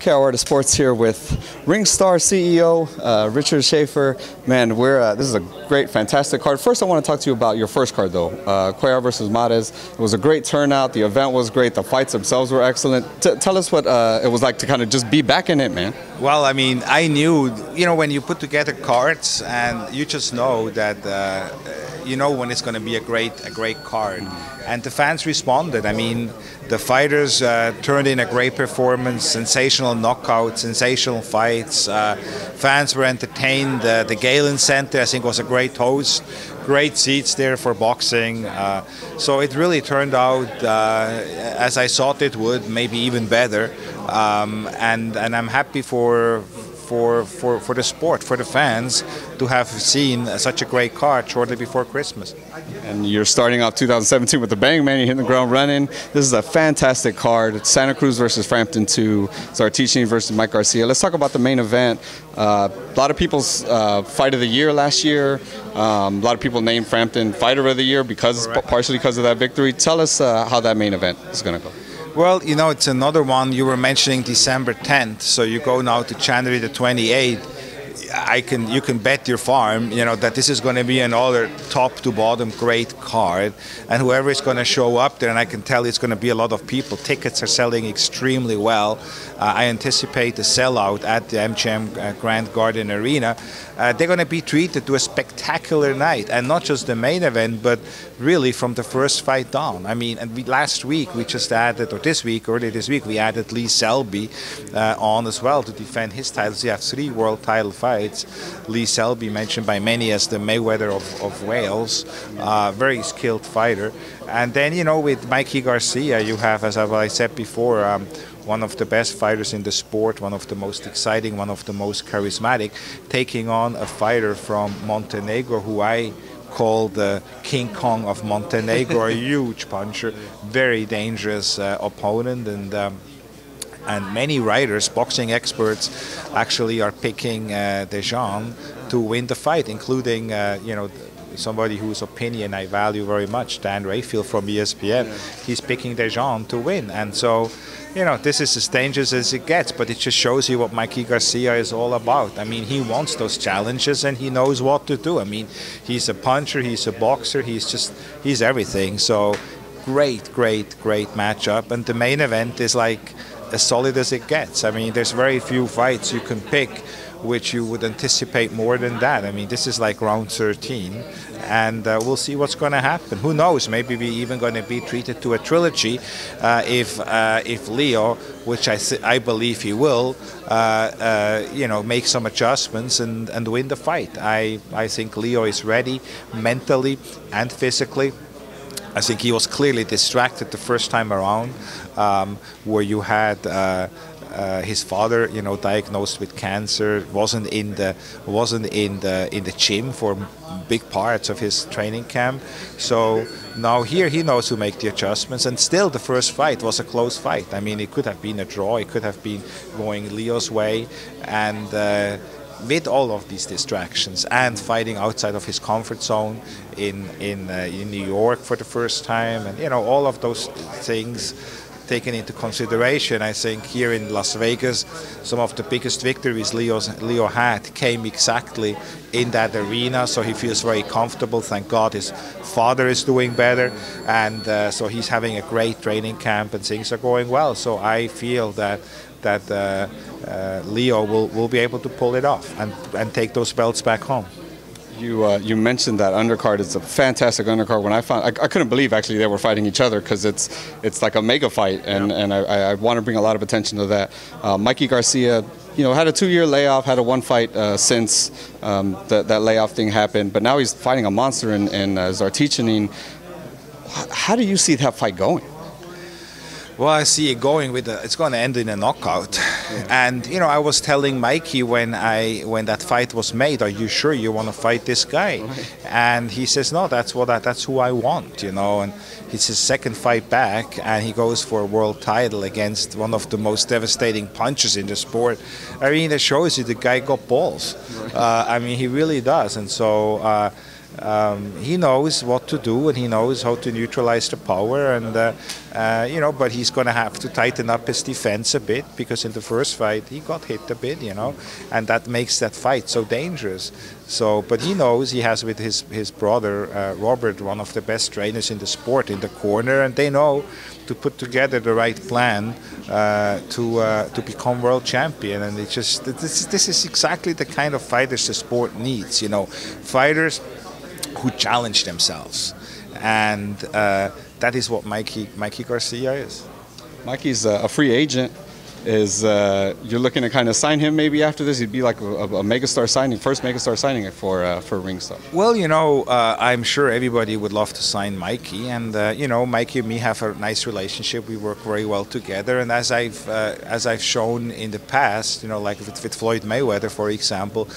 K.O. Artist Sports here with Ringstar CEO uh, Richard Schaefer. Man, we're uh, this is a great, fantastic card. First, I want to talk to you about your first card, though. Uh, Cuellar versus Mares. It was a great turnout. The event was great. The fights themselves were excellent. T- tell us what uh, it was like to kind of just be back in it, man. Well, I mean, I knew, you know, when you put together cards and you just know that, uh, you know, when it's going to be a great, a great card. And the fans responded. I mean, the fighters uh, turned in a great performance, sensational knockouts, sensational fights. Uh, fans were entertained. Uh, the Galen Center, I think, was a great host. Great seats there for boxing. Uh, so it really turned out uh, as I thought it would, maybe even better. Um, and and I'm happy for for, for, for the sport, for the fans, to have seen such a great card shortly before Christmas. And you're starting off 2017 with the bang, man. You're hitting the ground running. This is a fantastic card. It's Santa Cruz versus Frampton 2. It's Zlaticanin versus Mike Garcia. Let's talk about the main event. Uh, a lot of people's uh, fight of the year last year. Um, a lot of people named Frampton fighter of the year because partially because of that victory. Tell us uh, how that main event is going to go. Well, you know, it's another one. You were mentioning December 10th, so you go now to January the 28th. I can you can bet your farm, you know, that this is going to be another top to bottom great card, and whoever is going to show up there, and I can tell it's going to be a lot of people. Tickets are selling extremely well. Uh, I anticipate a sellout at the MGM uh, Grand Garden Arena. Uh, they're going to be treated to a spectacular night, and not just the main event, but really from the first fight down. I mean, and we, last week we just added, or this week, earlier this week, we added Lee Selby uh, on as well to defend his titles. You have three world title fights. Lee Selby, mentioned by many as the Mayweather of, of Wales, uh, very skilled fighter. And then, you know, with Mikey Garcia, you have, as I said before, um, one of the best fighters in the sport, one of the most exciting, one of the most charismatic, taking on a fighter from Montenegro who I call the King Kong of Montenegro, a huge puncher, very dangerous uh, opponent, and. Um, and many writers, boxing experts, actually are picking uh, Dejan to win the fight, including uh, you know somebody whose opinion I value very much, Dan Rafael from ESPN. He's picking Dejan to win, and so you know, this is as dangerous as it gets, but it just shows you what Mikey Garcia is all about. I mean, he wants those challenges and he knows what to do. I mean, he's a puncher, he's a boxer, he's just, he's everything. So, great, great, great matchup. And the main event is like as solid as it gets. I mean, there's very few fights you can pick which you would anticipate more than that. I mean, this is like round 13, and uh, we'll see what's going to happen. Who knows? Maybe we're even going to be treated to a trilogy uh, if uh, if Leo, which I I believe he will, uh, uh, you know, make some adjustments and, and win the fight. I I think Leo is ready mentally and physically. I think he was clearly distracted the first time around, um, where you had uh, uh, his father, you know, diagnosed with cancer, wasn't in the wasn't in the in the gym for big parts of his training camp. So now here he knows to make the adjustments, and still the first fight was a close fight. I mean, it could have been a draw, it could have been going Leo's way, and. Uh, with all of these distractions and fighting outside of his comfort zone in in, uh, in New York for the first time, and you know all of those things taken into consideration. I think here in Las Vegas, some of the biggest victories Leo's, Leo had came exactly in that arena, so he feels very comfortable. Thank God his father is doing better, and uh, so he's having a great training camp and things are going well. So I feel that that uh, uh, Leo will, will be able to pull it off and, and take those belts back home. You uh, you mentioned that undercard. is a fantastic undercard. When I found, I, I couldn't believe actually they were fighting each other because it's it's like a mega fight, and yeah. and I, I, want to bring a lot of attention to that. Uh, Mikey Garcia, you know, had a two-year layoff, had a one fight uh, since um, that that layoff thing happened, but now he's fighting a monster in, in uh, Zlaticanin. How do you see that fight going? Well, I see it going with a, it's going to end in a knockout. And you know, I was telling Mikey when I when that fight was made, "Are you sure you want to fight this guy?" And he says, "No, that's what I, that's who I want." You know, and it's his second fight back, and he goes for a world title against one of the most devastating punches in the sport. I mean, it shows you the guy got balls. Uh, I mean, he really does, and so. Uh, um, he knows what to do and he knows how to neutralize the power and uh, uh, you know but he's going to have to tighten up his defense a bit because in the first fight he got hit a bit you know and that makes that fight so dangerous. So but he knows he has with his his brother uh, Robert one of the best trainers in the sport in the corner and they know to put together the right plan uh, to uh, to become world champion. And it's just this, this is exactly the kind of fighters the sport needs you know. Fighters who challenge themselves, and uh, that is what Mikey Mikey Garcia is. Mikey's a free agent. Is uh, you're looking to kind of sign him maybe after this? He'd be like a, a megastar signing, first megastar signing for uh, for Ringstar. Well, you know, uh, I'm sure everybody would love to sign Mikey, and uh, you know, Mikey and me have a nice relationship. We work very well together, and as I've uh, as I've shown in the past, you know, like with, with Floyd Mayweather, for example,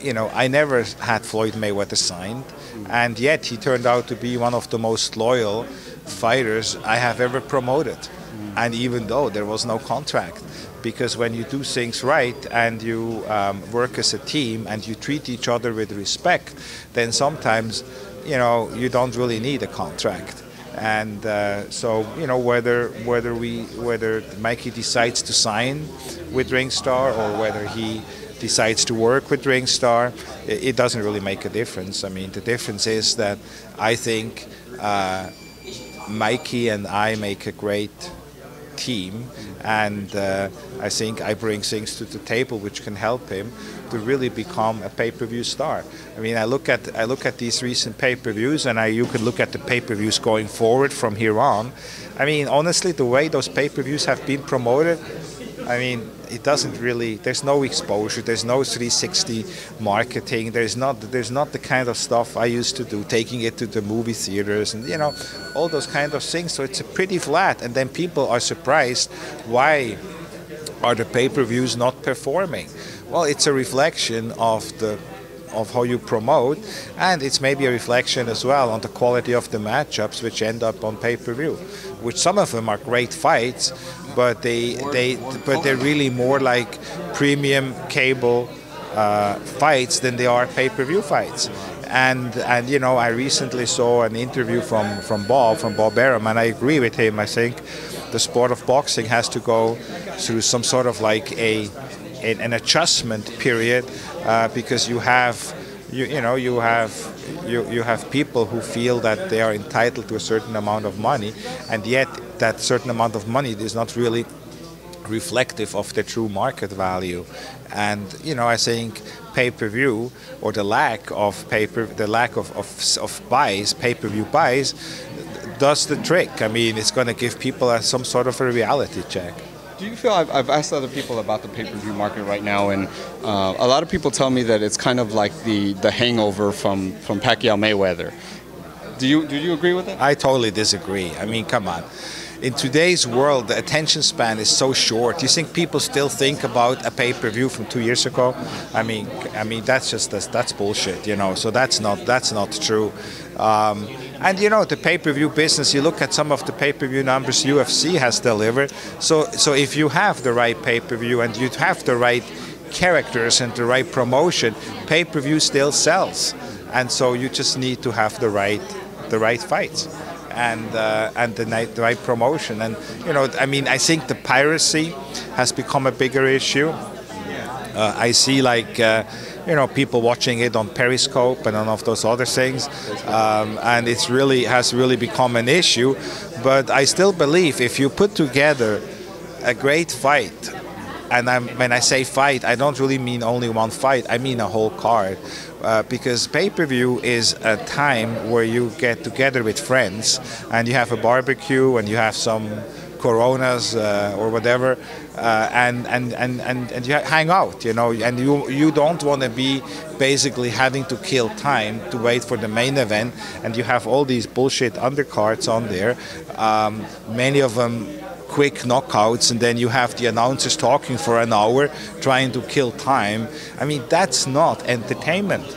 you know, I never had Floyd Mayweather signed, and yet he turned out to be one of the most loyal fighters I have ever promoted. And even though there was no contract, because when you do things right and you um, work as a team and you treat each other with respect, then sometimes, you know, you don't really need a contract. And uh, so, you know, whether whether we whether Mikey decides to sign with Ringstar or whether he decides to work with Ringstar, it doesn't really make a difference. I mean, the difference is that I think uh, Mikey and I make a great team, and uh, I think I bring things to the table which can help him to really become a pay-per-view star. I mean, I look at I look at these recent pay-per-views, and I, you can look at the pay-per-views going forward from here on. I mean, honestly, the way those pay-per-views have been promoted, I mean, it doesn't really. There's no exposure. There's no 360 marketing. There's not. There's not the kind of stuff I used to do, taking it to the movie theaters and you know, all those kind of things. So it's a pretty flat. And then people are surprised why are the pay-per-views not performing? Well, it's a reflection of the of how you promote, and it's maybe a reflection as well on the quality of the matchups which end up on pay-per-view. Which some of them are great fights, but they they but they're really more like premium cable uh, fights than they are pay-per-view fights. And and you know I recently saw an interview from from Bob from Bob Arum, and I agree with him. I think the sport of boxing has to go through some sort of like a an adjustment period uh, because you have you, you know you have you, you have people who feel that they are entitled to a certain amount of money and yet that certain amount of money is not really reflective of the true market value and you know I think pay-per-view or the lack of paper the lack of, of, of buys pay-per-view buys does the trick I mean it's going to give people a, some sort of a reality check do you feel I've, I've, asked other people about the pay-per-view market right now, and uh, a lot of people tell me that it's kind of like the the hangover from from Pacquiao Mayweather. Do you do you agree with that? I totally disagree. I mean, come on. In today's world, the attention span is so short. You think people still think about a pay-per-view from two years ago? I mean, I mean that's just that's, that's bullshit, you know. So that's not that's not true. Um, and you know the pay-per-view business. You look at some of the pay-per-view numbers UFC has delivered. So so if you have the right pay-per-view and you have the right characters and the right promotion, pay-per-view still sells. And so you just need to have the right the right fights and uh, and the, the right promotion. And you know, I mean, I think the piracy has become a bigger issue. Uh, I see like. Uh, you know, people watching it on Periscope and on of those other things, um, and it's really has really become an issue. But I still believe if you put together a great fight, and I'm, when I say fight, I don't really mean only one fight. I mean a whole card, uh, because pay-per-view is a time where you get together with friends and you have a barbecue and you have some Coronas uh, or whatever, uh, and, and, and, and, and you hang out, you know, and you, you don't want to be basically having to kill time to wait for the main event, and you have all these bullshit undercards on there, um, many of them quick knockouts, and then you have the announcers talking for an hour trying to kill time. I mean, that's not entertainment.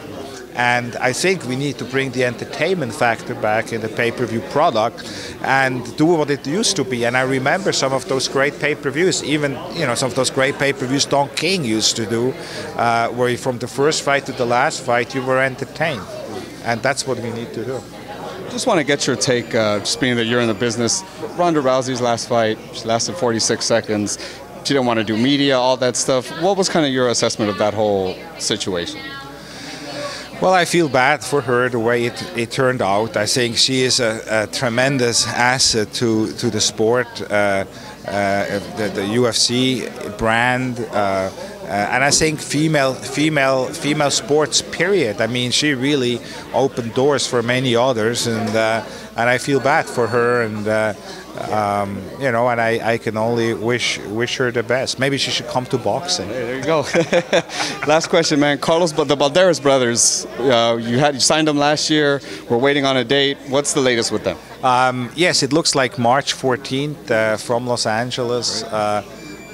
And I think we need to bring the entertainment factor back in the pay-per-view product and do what it used to be. And I remember some of those great pay-per-views, even you know some of those great pay-per-views Don King used to do, uh, where from the first fight to the last fight you were entertained. and that's what we need to do. Just want to get your take, uh, just being that you're in the business. Ronda Rousey's last fight, she lasted 46 seconds. She didn't want to do media, all that stuff. What was kind of your assessment of that whole situation? Well, I feel bad for her the way it, it turned out. I think she is a, a tremendous asset to, to the sport, uh, uh, the, the, UFC brand, uh, uh, and I think female female female sports. Period. I mean, she really opened doors for many others, and uh, and I feel bad for her and. Uh, um, you know, and I, I can only wish wish her the best. Maybe she should come to boxing. Hey, there you go. last question, man. Carlos, but the Balderas brothers, uh, you had you signed them last year. We're waiting on a date. What's the latest with them? Um, yes, it looks like March 14th uh, from Los Angeles. Uh,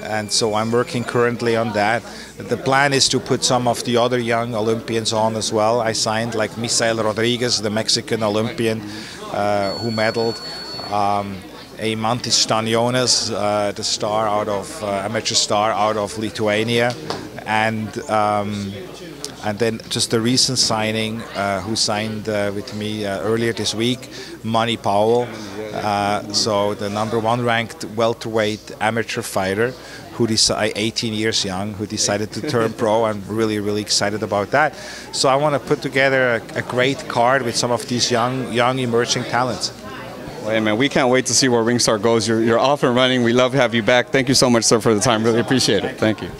and so I'm working currently on that. The plan is to put some of the other young Olympians on as well. I signed like Misael Rodriguez, the Mexican Olympian uh, who medaled. Um, Eimantas Stanionis, uh, the star out of uh, amateur star out of Lithuania, and um, and then just the recent signing, uh, who signed uh, with me uh, earlier this week, Money Powell. Uh, so the number one ranked welterweight amateur fighter, who decided 18 years young, who decided to turn pro. I'm really really excited about that. So I want to put together a, a great card with some of these young young emerging talents. Hey man, we can't wait to see where Ringstar goes. You're, you're off and running. We love to have you back. Thank you so much, sir, for the time. Really appreciate it. Thank you.